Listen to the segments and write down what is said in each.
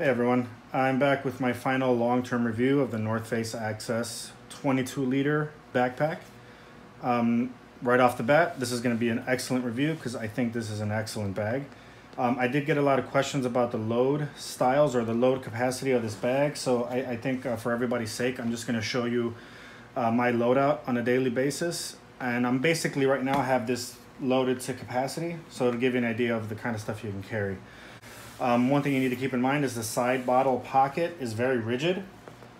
Hey everyone, I'm back with my final long-term review of the North Face Access 22 liter backpack. Um, right off the bat, this is going to be an excellent review because I think this is an excellent bag. Um, I did get a lot of questions about the load styles or the load capacity of this bag, so I, I think uh, for everybody's sake, I'm just going to show you uh, my loadout on a daily basis. And I'm basically right now have this loaded to capacity, so to give you an idea of the kind of stuff you can carry. Um, one thing you need to keep in mind is the side bottle pocket is very rigid.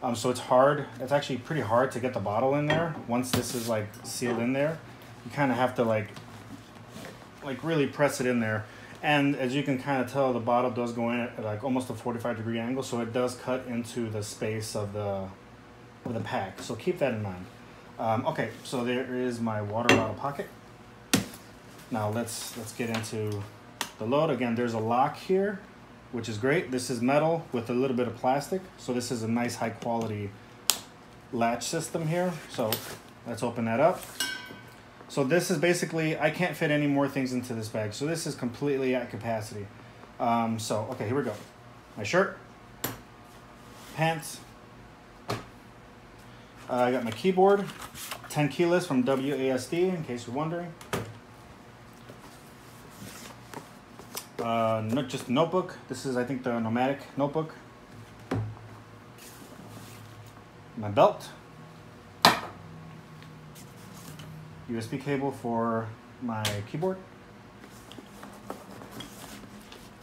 Um, so it's hard, it's actually pretty hard to get the bottle in there. Once this is like sealed in there, you kind of have to like, like really press it in there. And as you can kind of tell, the bottle does go in at like almost a 45 degree angle. So it does cut into the space of the, of the pack. So keep that in mind. Um, okay, so there is my water bottle pocket. Now let's, let's get into the load. Again, there's a lock here which is great. This is metal with a little bit of plastic. So this is a nice high quality latch system here. So let's open that up. So this is basically, I can't fit any more things into this bag. So this is completely at capacity. Um, so, okay, here we go. My shirt, pants. Uh, I got my keyboard, 10 keyless from WASD in case you're wondering. Uh, not just notebook. This is, I think, the Nomatic notebook. My belt. USB cable for my keyboard.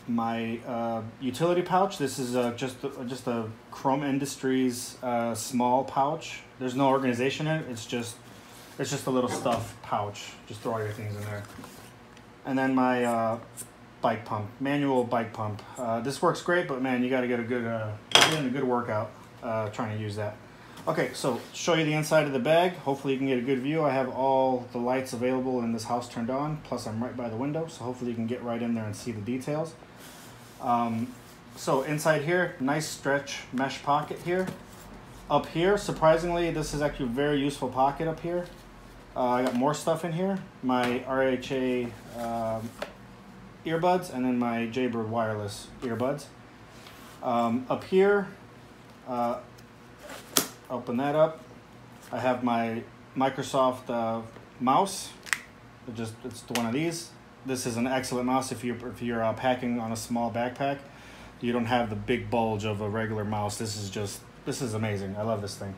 My uh, utility pouch. This is uh, just just a Chrome Industries uh, small pouch. There's no organization in it. It's just it's just a little stuff pouch. Just throw all your things in there. And then my uh, bike pump, manual bike pump. Uh, this works great, but man, you got to get a good, uh, get a good workout uh, trying to use that. Okay, so show you the inside of the bag. Hopefully you can get a good view. I have all the lights available in this house turned on, plus I'm right by the window, so hopefully you can get right in there and see the details. Um, so inside here, nice stretch mesh pocket here. Up here, surprisingly, this is actually a very useful pocket up here. Uh, I got more stuff in here. My RHA um, earbuds and then my Jaybird wireless earbuds. Um, up here, uh, open that up. I have my Microsoft uh, mouse. It just it's one of these. This is an excellent mouse if you're if you're uh, packing on a small backpack. You don't have the big bulge of a regular mouse. This is just this is amazing. I love this thing,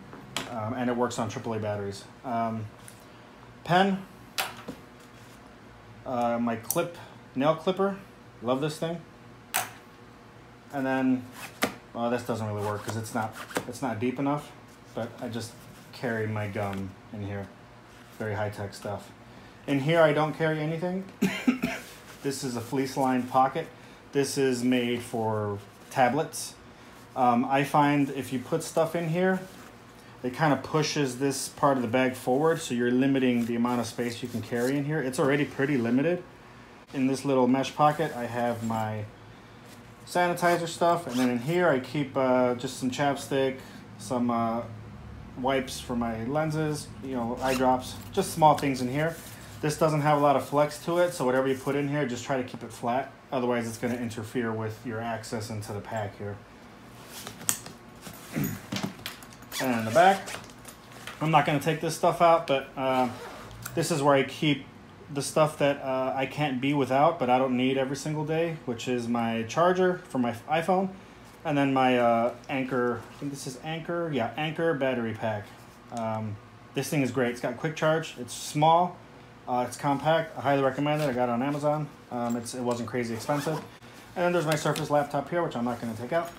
um, and it works on AAA batteries. Um, pen. Uh, my clip nail clipper. Love this thing. And then, well, this doesn't really work because it's not it's not deep enough. But I just carry my gum in here. Very high tech stuff. In here, I don't carry anything. this is a fleece lined pocket. This is made for tablets. Um, I find if you put stuff in here, it kind of pushes this part of the bag forward, so you're limiting the amount of space you can carry in here. It's already pretty limited in this little mesh pocket, I have my sanitizer stuff. And then in here, I keep uh, just some chapstick, some uh, wipes for my lenses, you know, eye drops, just small things in here. This doesn't have a lot of flex to it, so whatever you put in here, just try to keep it flat. Otherwise, it's going to interfere with your access into the pack here. and in the back, I'm not going to take this stuff out, but uh, this is where I keep the stuff that uh, I can't be without, but I don't need every single day, which is my charger for my iPhone, and then my uh, Anker. I think this is Anker. Yeah, Anker battery pack. Um, this thing is great. It's got quick charge. It's small. Uh, it's compact. I highly recommend it. I got it on Amazon. Um, it's it wasn't crazy expensive. And then there's my Surface laptop here, which I'm not going to take out.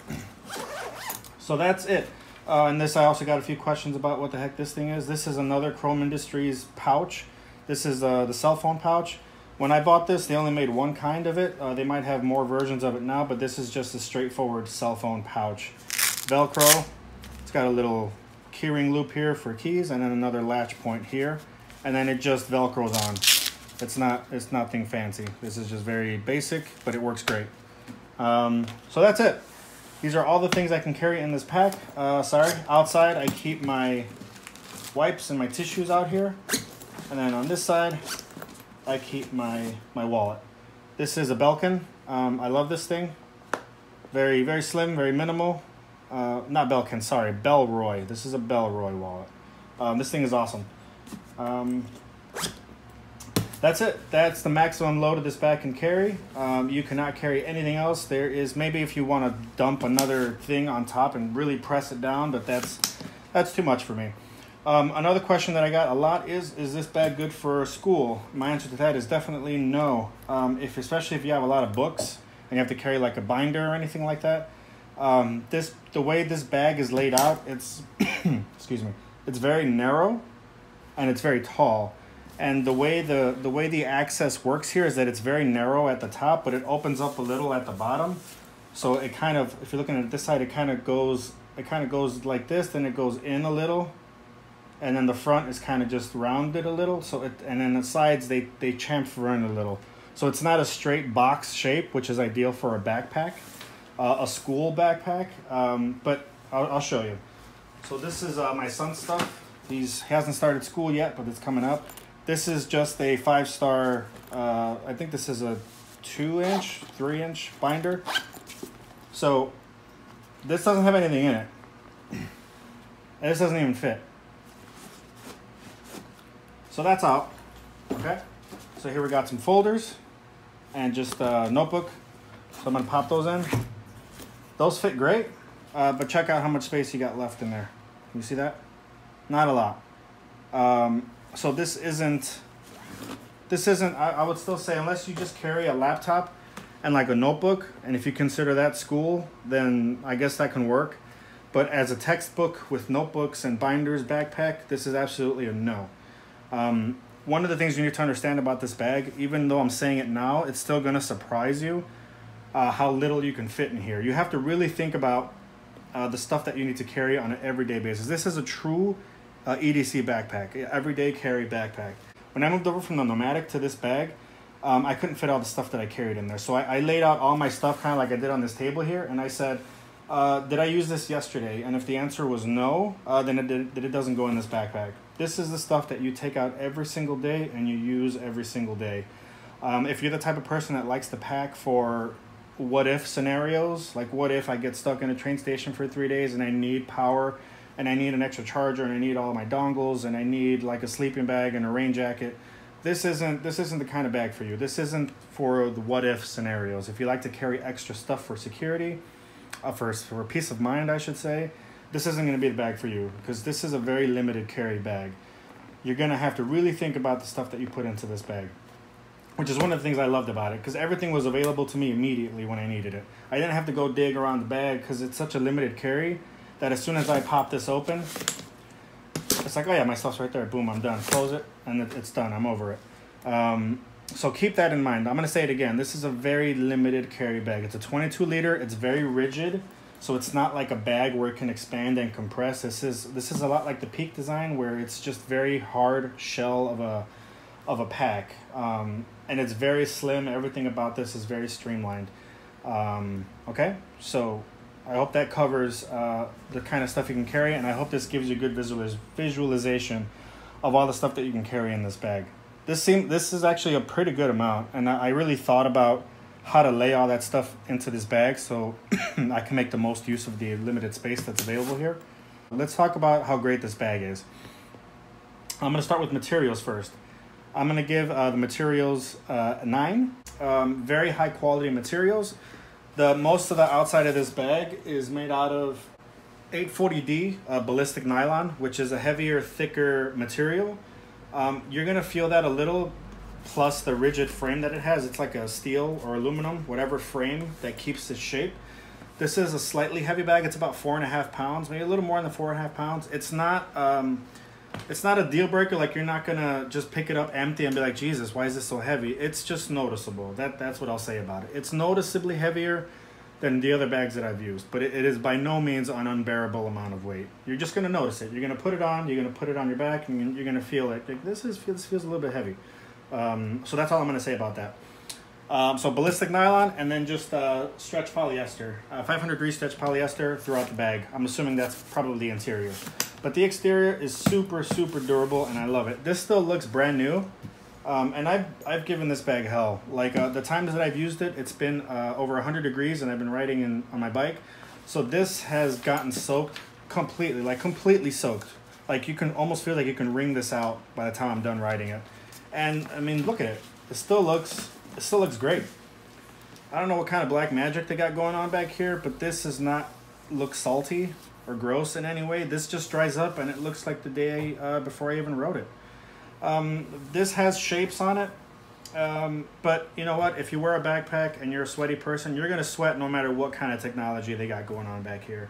so that's it. Uh, and this, I also got a few questions about what the heck this thing is. This is another Chrome Industries pouch. This is uh, the cell phone pouch. When I bought this, they only made one kind of it. Uh, they might have more versions of it now, but this is just a straightforward cell phone pouch. Velcro. It's got a little keyring loop here for keys, and then another latch point here, and then it just Velcros on. It's not it's nothing fancy. This is just very basic, but it works great. Um, so that's it. These are all the things I can carry in this pack. Uh, sorry, outside I keep my wipes and my tissues out here. And then on this side, I keep my, my wallet. This is a Belkin. Um, I love this thing. Very, very slim, very minimal. Uh, not Belkin, sorry, Bellroy. This is a Bellroy wallet. Um, this thing is awesome. Um, that's it. That's the maximum load of this bag can carry. Um, you cannot carry anything else. There is maybe if you want to dump another thing on top and really press it down, but that's that's too much for me. Um, another question that I got a lot is, is this bag good for school? My answer to that is definitely no. Um, if especially if you have a lot of books and you have to carry like a binder or anything like that. Um, this the way this bag is laid out, it's excuse me, it's very narrow, and it's very tall. And the way the the way the access works here is that it's very narrow at the top, but it opens up a little at the bottom. So it kind of, if you're looking at this side, it kind of goes, it kind of goes like this, then it goes in a little, and then the front is kind of just rounded a little. So it, and then the sides they they chamfer in a little. So it's not a straight box shape, which is ideal for a backpack, uh, a school backpack. Um, but I'll, I'll show you. So this is uh, my son's stuff. He's he hasn't started school yet, but it's coming up. This is just a five star. Uh, I think this is a two inch, three inch binder. So this doesn't have anything in it. This doesn't even fit. So that's out. Okay. So here we got some folders and just a notebook. So I'm gonna pop those in. Those fit great, uh, but check out how much space you got left in there. You see that? Not a lot. Um, so this isn't, this isn't, I, I would still say, unless you just carry a laptop and like a notebook, and if you consider that school, then I guess that can work. But as a textbook with notebooks and binders backpack, this is absolutely a no. Um, one of the things you need to understand about this bag, even though I'm saying it now, it's still going to surprise you uh, how little you can fit in here. You have to really think about uh, the stuff that you need to carry on an everyday basis. This is a true uh, EDC backpack, everyday carry backpack. When I moved over from the Nomatic to this bag, um, I couldn't fit all the stuff that I carried in there. So I, I laid out all my stuff kind of like I did on this table here, and I said, uh, did I use this yesterday? And if the answer was no, uh, then it, did, it doesn't go in this backpack. This is the stuff that you take out every single day and you use every single day. Um, if you're the type of person that likes to pack for what if scenarios, like what if I get stuck in a train station for three days and I need power and I need an extra charger and I need all my dongles and I need like a sleeping bag and a rain jacket. This isn't this isn't the kind of bag for you. This isn't for the what if scenarios. If you like to carry extra stuff for security, uh, for for peace of mind, I should say, this isn't going to be the bag for you because this is a very limited carry bag. You're going to have to really think about the stuff that you put into this bag, which is one of the things I loved about it because everything was available to me immediately when I needed it. I didn't have to go dig around the bag because it's such a limited carry that as soon as I pop this open, it's like, oh yeah, my stuff's right there. Boom, I'm done. Close it, and it's done. I'm over it. Um, so keep that in mind. I'm going to say it again. This is a very limited carry bag. It's a 22 liter. It's very rigid. So it's not like a bag where it can expand and compress. This is this is a lot like the Peak design where it's just very hard shell of a of a pack. Um, and it's very slim. Everything about this is very streamlined. Um, okay, so I hope that covers uh, the kind of stuff you can carry, and I hope this gives you a good visualiz- visualization of all the stuff that you can carry in this bag. This seem this is actually a pretty good amount, and I, I really thought about how to lay all that stuff into this bag so I can make the most use of the limited space that's available here. Let's talk about how great this bag is. I'm going to start with materials first. I'm going to give uh, the materials uh, 9. Um, very high quality materials. The Most of the outside of this bag is made out of 840D uh, ballistic nylon, which is a heavier, thicker material. Um, you're to feel that a little plus the rigid frame that it has. It's like a steel or aluminum, whatever frame that keeps its shape. This is a slightly heavy bag. It's about four and a half pounds, maybe a little more than four and a half pounds. It's not, um, it's not a deal breaker. Like you're not gonna just pick it up empty and be like, Jesus, why is this so heavy? It's just noticeable. That that's what I'll say about it. It's noticeably heavier than the other bags that I've used, but it, it is by no means an unbearable amount of weight. You're just gonna notice it. You're gonna put it on. You're gonna put it on your back, and you're gonna feel it. Like, this is this feels a little bit heavy. Um, so that's all I'm going to say about that. Um, so ballistic nylon and then just uh, stretch polyester, uh, 500 degree stretch polyester throughout the bag. I'm assuming that's probably the interior. But the exterior is super, super durable and I love it. This still looks brand new. Um, and I've, I've given this bag hell. Like uh, the times that I've used it, it's been uh, over 100 degrees and I've been riding in, on my bike. So this has gotten soaked completely, like completely soaked. Like you can almost feel like you can wring this out by the time I'm done riding it. And I mean, look at it. It still looks, it still looks great. I don't know what kind of black magic they got going on back here, but this does not look salty or gross in any way. This just dries up and it looks like the day uh, before I even wrote it. Um, this has shapes on it, um, but you know what? If you wear a backpack and you're a sweaty person, you're gonna sweat no matter what kind of technology they got going on back here.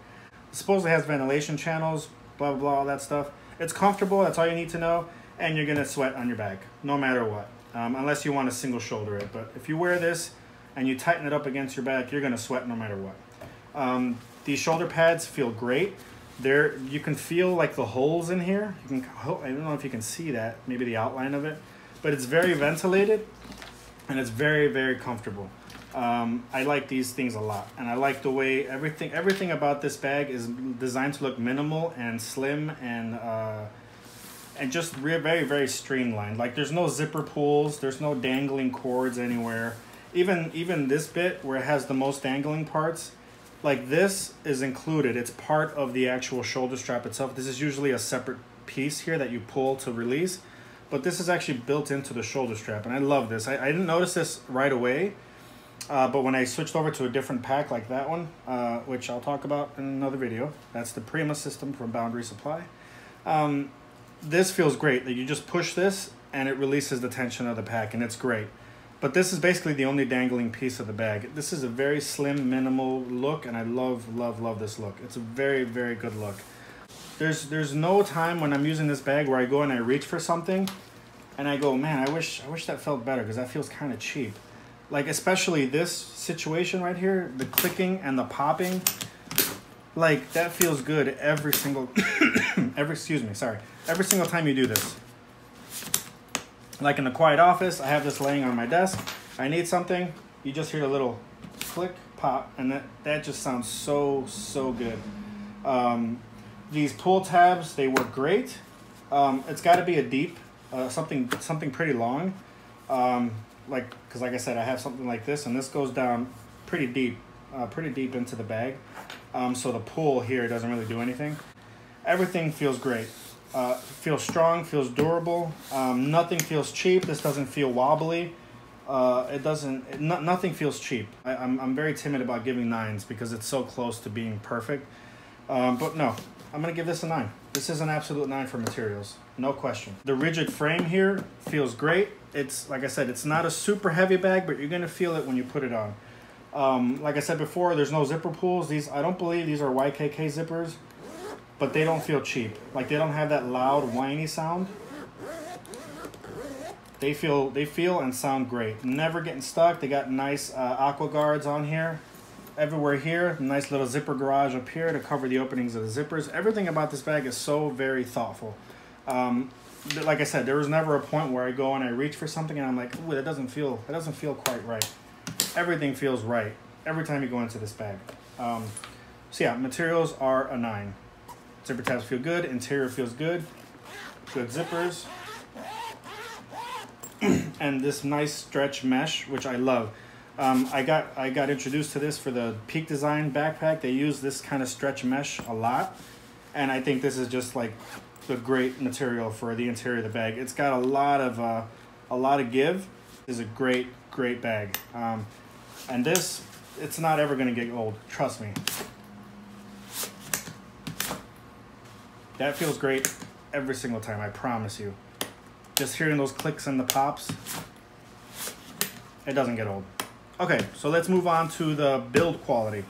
It supposedly has ventilation channels, blah, blah, blah, all that stuff. It's comfortable, that's all you need to know, and you're gonna sweat on your back, no matter what, um, unless you wanna single shoulder it. But if you wear this and you tighten it up against your back, you're gonna sweat no matter what. Um, these shoulder pads feel great. There, you can feel like the holes in here. You can, I don't know if you can see that, maybe the outline of it, but it's very ventilated and it's very, very comfortable. Um, I like these things a lot, and I like the way everything everything about this bag is designed to look minimal and slim and uh, and just very very streamlined. Like there's no zipper pulls, there's no dangling cords anywhere. Even even this bit where it has the most dangling parts, like this is included. It's part of the actual shoulder strap itself. This is usually a separate piece here that you pull to release, but this is actually built into the shoulder strap, and I love this. I, I didn't notice this right away uh, but when I switched over to a different pack like that one, uh, which I'll talk about in another video, that's the Prima system from Boundary Supply. Um, this feels great that you just push this and it releases the tension of the pack and it's great. But this is basically the only dangling piece of the bag. This is a very slim, minimal look and I love, love, love this look. It's a very, very good look. There's, there's no time when I'm using this bag where I go and I reach for something and I go, man, I wish, I wish that felt better because that feels kind of cheap like especially this situation right here, the clicking and the popping, like that feels good every single, every, excuse me, sorry, every single time you do this. Like in the quiet office, I have this laying on my desk. I need something, you just hear a little click, pop, and that, that just sounds so, so good. Um, these pull tabs, they work great. Um, it's got to be a deep, uh, something, something pretty long. Um, like because like I said, I have something like this, and this goes down pretty deep, uh, pretty deep into the bag. Um, so the pull here doesn't really do anything. Everything feels great. Uh, feels strong, feels durable. Um, nothing feels cheap. This doesn't feel wobbly. Uh, it doesn't. It, no, nothing feels cheap. I, am I'm, I'm very timid about giving nines because it's so close to being perfect. Um, but no, I'm gonna give this a nine. This is an absolute nine for materials, no question. The rigid frame here feels great. It's, like I said, it's not a super heavy bag, but you're gonna feel it when you put it on. Um, like I said before, there's no zipper pulls. These, I don't believe these are YKK zippers, but they don't feel cheap. Like they don't have that loud whiny sound. They feel, they feel and sound great. Never getting stuck. They got nice uh, aqua guards on here everywhere here. Nice little zipper garage up here to cover the openings of the zippers. Everything about this bag is so very thoughtful. Um, like I said, there was never a point where I go and I reach for something and I'm like, ooh, that doesn't feel, that doesn't feel quite right. Everything feels right every time you go into this bag. Um, so yeah, materials are a nine. Zipper tabs feel good. Interior feels good. Good zippers. and this nice stretch mesh, which I love. Um, I got I got introduced to this for the Peak Design backpack. They use this kind of stretch mesh a lot, and I think this is just like the great material for the interior of the bag. It's got a lot of uh, a lot of give. This is a great great bag, um, and this it's not ever gonna get old. Trust me. That feels great every single time. I promise you. Just hearing those clicks and the pops, it doesn't get old. Okay, so let's move on to the build quality.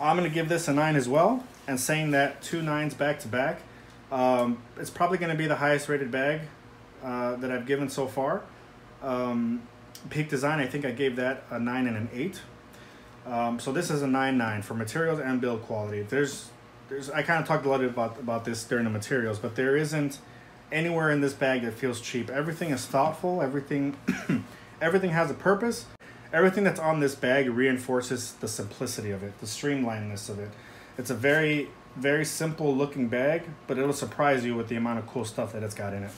I'm to give this a 9 as well, and saying that two nines back to back, um, it's probably to be the highest rated bag uh, that I've given so far. Um, Peak Design, I think I gave that a 9 and an 8. Um, so this is a 9-9 for materials and build quality. There's, there's, I kind of talked a lot about, about this during the materials, but there isn't anywhere in this bag that feels cheap. Everything is thoughtful. Everything, everything has a purpose everything that's on this bag reinforces the simplicity of it, the streamlinedness of it. It's a very, very simple looking bag, but it'll surprise you with the amount of cool stuff that it's got in it.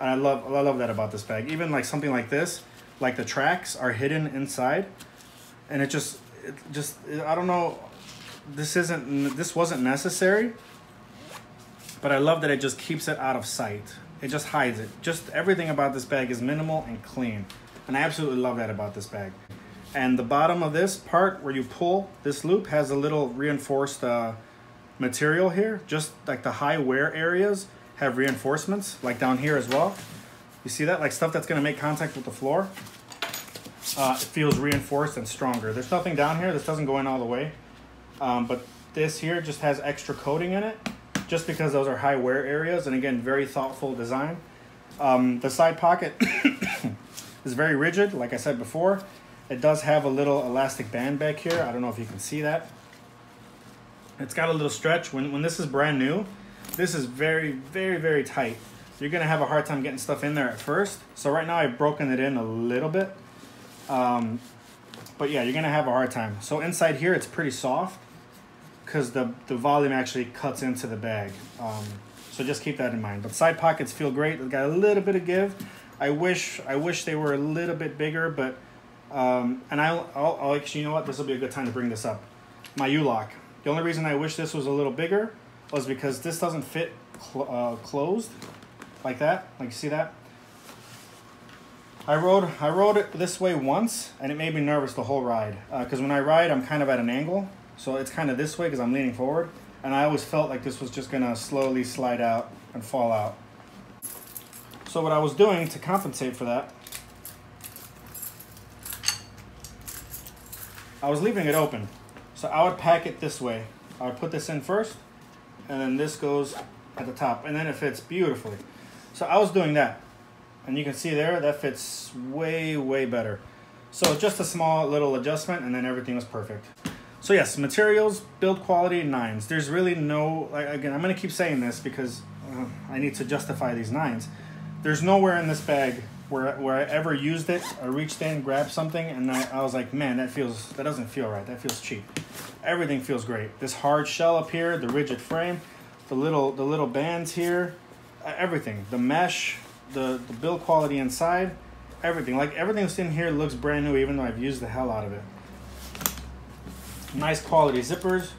And I love I love that about this bag. Even like something like this, like the tracks are hidden inside, and it just it just I don't know. This isn't this wasn't necessary, but I love that it just keeps it out of sight. It just hides it. Just everything about this bag is minimal and clean, and I absolutely love that about this bag. And the bottom of this part where you pull this loop has a little reinforced uh, material here, just like the high wear areas have reinforcements, like down here as well. You see that? Like stuff that's gonna make contact with the floor. Uh, it feels reinforced and stronger. There's nothing down here. This doesn't go in all the way. Um, but this here just has extra coating in it, just because those are high wear areas. And again, very thoughtful design. Um, the side pocket is very rigid, like I said before. It does have a little elastic band back here. I don't know if you can see that. It's got a little stretch. When, when this is brand new, this is very, very, very tight. You're gonna have a hard time getting stuff in there at first. So right now I've broken it in a little bit. Um, but yeah, you're gonna have a hard time. So inside here, it's pretty soft because the, the volume actually cuts into the bag. Um, so just keep that in mind. But side pockets feel great. They've got a little bit of give. I wish I wish they were a little bit bigger, but um, and I'll, I'll, I'll actually, you know what? This will be a good time to bring this up. My U-lock. The only reason I wish this was a little bigger was because this doesn't fit cl uh, closed like that. Like you see that? I rode I rode it this way once, and it made me nervous the whole ride. Because uh, when I ride, I'm kind of at an angle, so it's kind of this way because I'm leaning forward, and I always felt like this was just gonna slowly slide out and fall out. So what I was doing to compensate for that, I was leaving it open. So I would pack it this way. I would put this in first, and then this goes at the top, and then it fits beautifully. So I was doing that. And you can see there, that fits way, way better. So just a small little adjustment and then everything was perfect. So yes, materials, build quality, nines. There's really no, again, I'm gonna keep saying this because uh, I need to justify these nines. There's nowhere in this bag where, where I ever used it, I reached in, grabbed something, and I, I was like, man, that feels, that doesn't feel right, that feels cheap. Everything feels great. This hard shell up here, the rigid frame, the little, the little bands here, everything. The mesh, the, the build quality inside, everything. Like everything that's in here looks brand new even though I've used the hell out of it. Nice quality zippers.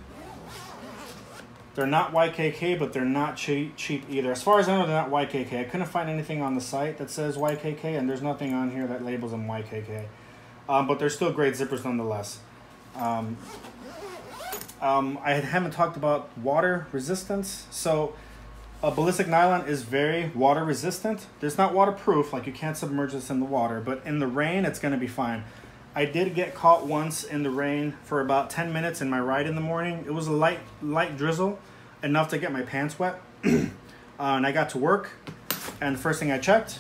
They're not YKK, but they're not cheap, cheap either. As far as I know, they're not YKK. I couldn't find anything on the site that says YKK, and there's nothing on here that labels them YKK. Um, but they're still great zippers nonetheless. Um, um, I haven't talked about water resistance. So a ballistic nylon is very water resistant. It's not waterproof, like you can't submerge this in the water, but in the rain, it's gonna be fine. I did get caught once in the rain for about 10 minutes in my ride in the morning. It was a light, light drizzle, enough to get my pants wet. uh, and I got to work, and the first thing I checked,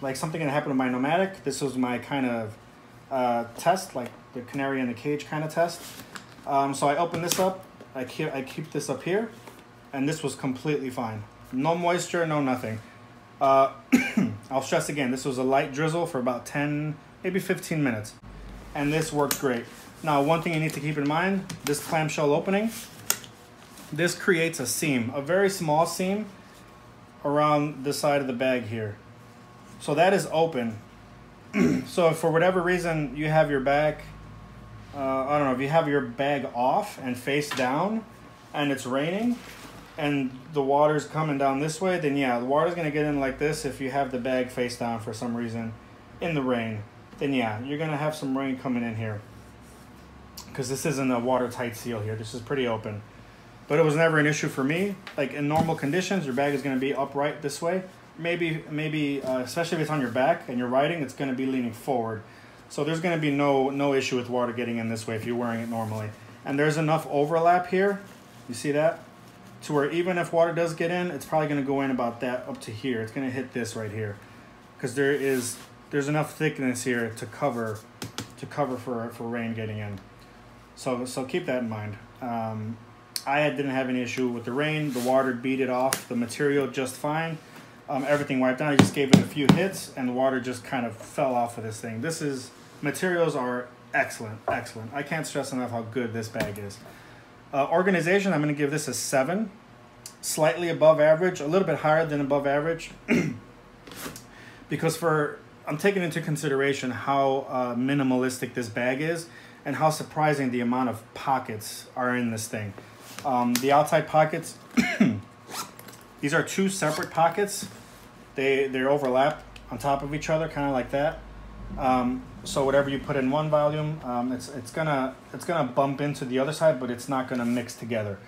like something that happened to my Nomatic. This was my kind of uh, test, like the canary in the cage kind of test. Um, so I opened this up. I keep, I keep this up here and this was completely fine. No moisture, no nothing. Uh, I'll stress again, this was a light drizzle for about 10, maybe 15 minutes. And this worked great. Now, one thing you need to keep in mind, this clamshell opening, this creates a seam, a very small seam around the side of the bag here. So that is open. so if for whatever reason you have your bag, uh, I don't know, if you have your bag off and face down and it's raining, and the water's coming down this way, then yeah, the water's gonna get in like this if you have the bag face down for some reason in the rain. Then yeah, you're gonna have some rain coming in here. Because this isn't a watertight seal here, this is pretty open. But it was never an issue for me. Like in normal conditions, your bag is gonna be upright this way. Maybe, maybe, uh, especially if it's on your back and you're riding, it's gonna be leaning forward. So there's gonna be no, no issue with water getting in this way if you're wearing it normally. And there's enough overlap here. You see that? to where even if water does get in, it's probably to go in about that up to here. It's to hit this right here because there is there's enough thickness here to cover to cover for for rain getting in. So so keep that in mind. Um, I didn't have any issue with the rain. The water beat it off the material just fine. Um, everything wiped out. I just gave it a few hits, and the water just kind of fell off of this thing. This is materials are excellent, excellent. I can't stress enough how good this bag is. Uh, organization, I'm going to give this a 7. Slightly above average, a little bit higher than above average. because for I'm taking into consideration how uh, minimalistic this bag is and how surprising the amount of pockets are in this thing. Um, the outside pockets, these are two separate pockets. They, they overlap on top of each other, kind of like that. Um, so whatever you put in one volume, um, it's, it's, gonna, it's gonna bump into the other side, but it's not gonna mix together.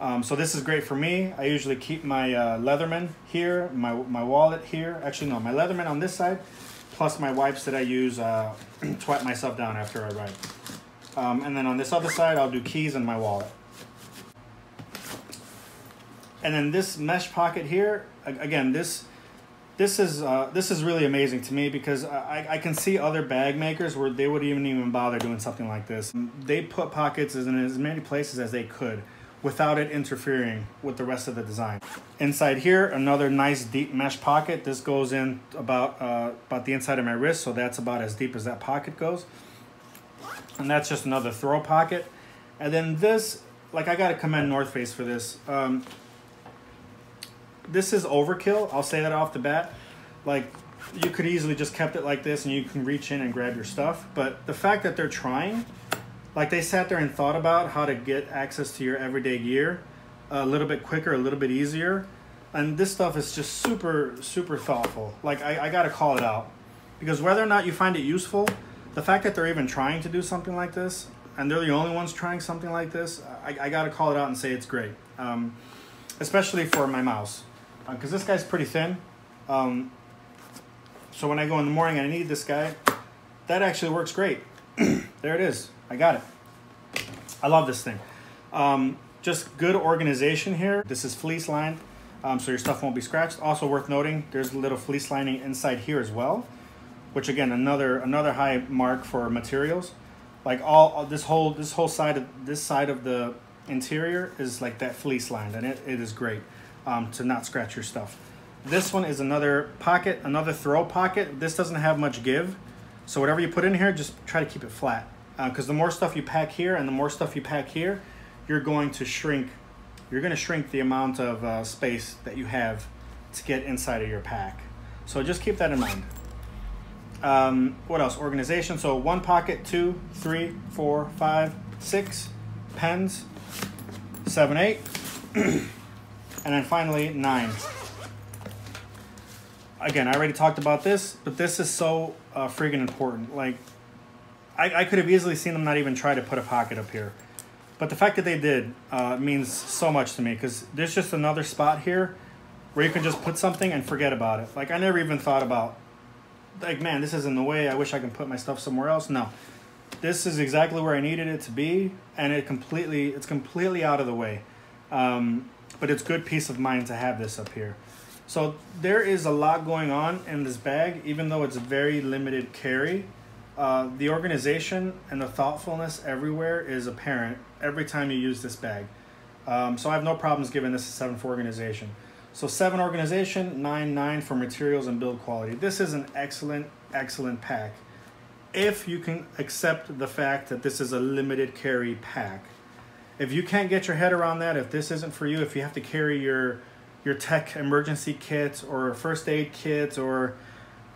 Um, so this is great for me. I usually keep my uh, Leatherman here, my, my wallet here. Actually, no, my Leatherman on this side, plus my wipes that I use uh, to wipe myself down after I ride. Um, and then on this other side, I'll do keys and my wallet. And then this mesh pocket here, again, this this is uh, this is really amazing to me because I, I can see other bag makers where they would even even bother doing something like this. They put pockets in as many places as they could without it interfering with the rest of the design. Inside here, another nice deep mesh pocket. This goes in about uh, about the inside of my wrist, so that's about as deep as that pocket goes. And that's just another throw pocket. And then this, like I gotta commend North Face for this. Um, this is overkill. I'll say that off the bat. Like you could easily just kept it like this and you can reach in and grab your stuff. But the fact that they're trying, like they sat there and thought about how to get access to your everyday gear a little bit quicker, a little bit easier. And this stuff is just super, super thoughtful. Like I, I gotta call it out. Because whether or not you find it useful, the fact that they're even trying to do something like this, and they're the only ones trying something like this, I, I gotta call it out and say it's great. Um, especially for my mouse because uh, this guy's pretty thin. Um, so when I go in the morning and I need this guy, that actually works great. There it is. I got it. I love this thing. Um, just good organization here. This is fleece lined, um, so your stuff won't be scratched. Also worth noting, there's a little fleece lining inside here as well, which again, another another high mark for materials. Like all, this whole this whole side of this side of the interior is like that fleece lined, and it, it is great um, to not scratch your stuff. This one is another pocket, another throw pocket. This doesn't have much give. So whatever you put in here, just try to keep it flat. Because uh, the more stuff you pack here and the more stuff you pack here, you're going to shrink, you're going to shrink the amount of uh, space that you have to get inside of your pack. So just keep that in mind. Um, what else? Organization. So one pocket, two, three, four, five, six pens, seven, eight. And then finally, nine. Again, I already talked about this, but this is so uh, friggin' important. Like, I, I could have easily seen them not even try to put a pocket up here. But the fact that they did uh, means so much to me because there's just another spot here where you can just put something and forget about it. Like, I never even thought about, like, man, this is in the way. I wish I can put my stuff somewhere else. No. This is exactly where I needed it to be, and it completely, it's completely out of the way. Um, but it's good peace of mind to have this up here. So there is a lot going on in this bag, even though it's a very limited carry. Uh, the organization and the thoughtfulness everywhere is apparent every time you use this bag. Um, so I have no problems giving this a 7 for organization. So 7 organization, 9 9 for materials and build quality. This is an excellent, excellent pack. If you can accept the fact that this is a limited carry pack if you can't get your head around that, if this isn't for you, if you have to carry your your tech emergency kits or first aid kits or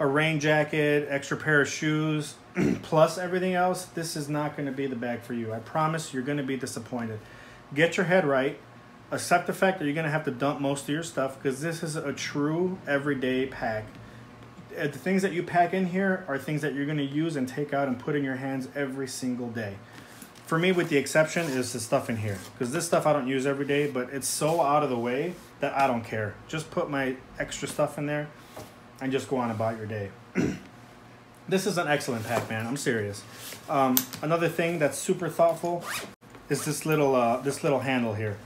a rain jacket, extra pair of shoes, plus everything else, this is not going to be the bag for you. I promise you're going to be disappointed. Get your head right. Accept the fact that you're going to have to dump most of your stuff because this is a true everyday pack. Uh, the things that you pack in here are things that you're going to use and take out and put in your hands every single day for me, with the exception, is the stuff in here. Because this stuff I don't use every day, but it's so out of the way that I don't care. Just put my extra stuff in there and just go on about your day. this is an excellent pack, man. I'm serious. Um, another thing that's super thoughtful is this little uh, this little handle here.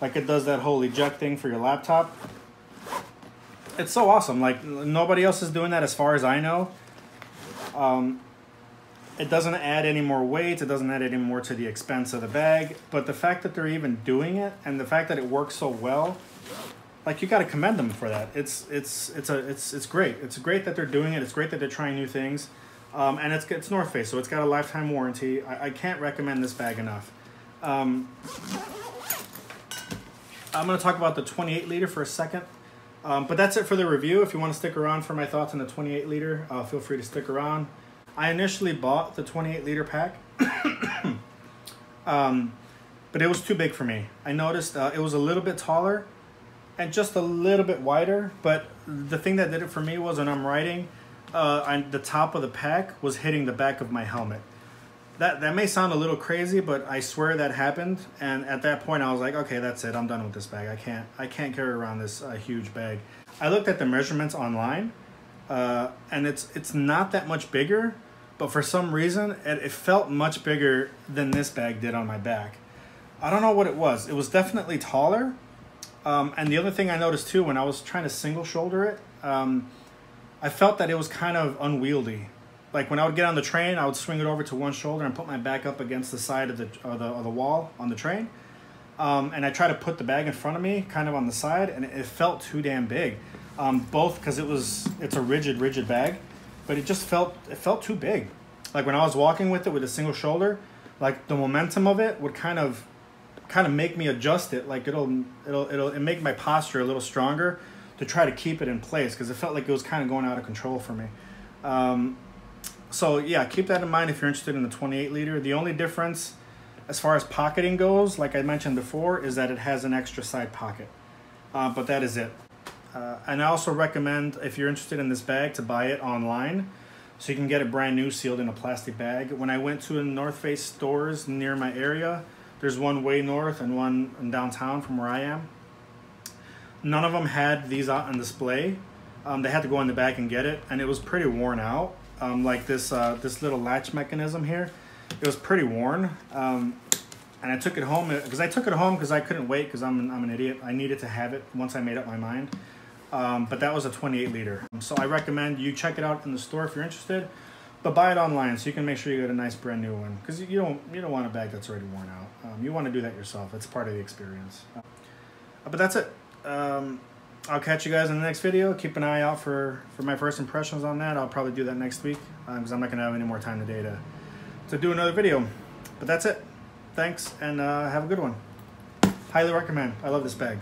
Like it does that whole eject thing for your laptop. It's so awesome. Like nobody else is doing that as far as I know. Um, it doesn't add any more weight, it doesn't add any more to the expense of the bag, but the fact that they're even doing it and the fact that it works so well, like you got to commend them for that. It's it's it's a it's it's great. It's great that they're doing it. It's great that they're trying new things. Um, and it's it's North Face, so it's got a lifetime warranty. I, I can't recommend this bag enough. Um, I'm going to talk about the 28 liter for a second. Um, but that's it for the review. If you want to stick around for my thoughts on the 28 liter, uh, feel free to stick around. I initially bought the 28 liter pack, um, but it was too big for me. I noticed uh, it was a little bit taller and just a little bit wider. But the thing that did it for me was when I'm riding, uh, the top of the pack was hitting the back of my helmet. That, that may sound a little crazy, but I swear that happened. And at that point, I was like, okay, that's it. I'm done with this bag. I can't I can't carry around this uh, huge bag. I looked at the measurements online, uh, and it's it's not that much bigger, but for some reason, it, it felt much bigger than this bag did on my back. I don't know what it was. It was definitely taller. Um, and the other thing I noticed too, when I was trying to single shoulder it, um, I felt that it was kind of unwieldy like when I would get on the train, I would swing it over to one shoulder and put my back up against the side of the of the, the wall on the train. Um, and I try to put the bag in front of me, kind of on the side, and it, felt too damn big. Um, both because it was it's a rigid, rigid bag, but it just felt it felt too big. Like when I was walking with it with a single shoulder, like the momentum of it would kind of kind of make me adjust it. Like it'll it'll it'll it make my posture a little stronger to try to keep it in place because it felt like it was kind of going out of control for me. Um, so yeah, keep that in mind if you're interested in the 28 liter. The only difference as far as pocketing goes, like I mentioned before, is that it has an extra side pocket. Uh, but that is it. Uh, and I also recommend, if you're interested in this bag, to buy it online. So you can get it brand new, sealed in a plastic bag. When I went to the North Face stores near my area, there's one way north and one in downtown from where I am. None of them had these out on display. Um, they had to go in the back and get it, and it was pretty worn out um, like this uh, this little latch mechanism here. It was pretty worn, um, and I took it home because I took it home because I couldn't wait because I'm I'm an idiot. I needed to have it once I made up my mind. Um, but that was a 28 liter, so I recommend you check it out in the store if you're interested. But buy it online so you can make sure you get a nice brand new one because you don't you don't want a bag that's already worn out. Um, you want to do that yourself. It's part of the experience. Uh, but that's it. Um, I'll catch you guys in the next video. Keep an eye out for, for my first impressions on that. I'll probably do that next week because um, I'm not going to have any more time today to, to do another video. But that's it. Thanks, and uh, have a good one. Highly recommend. I love this bag.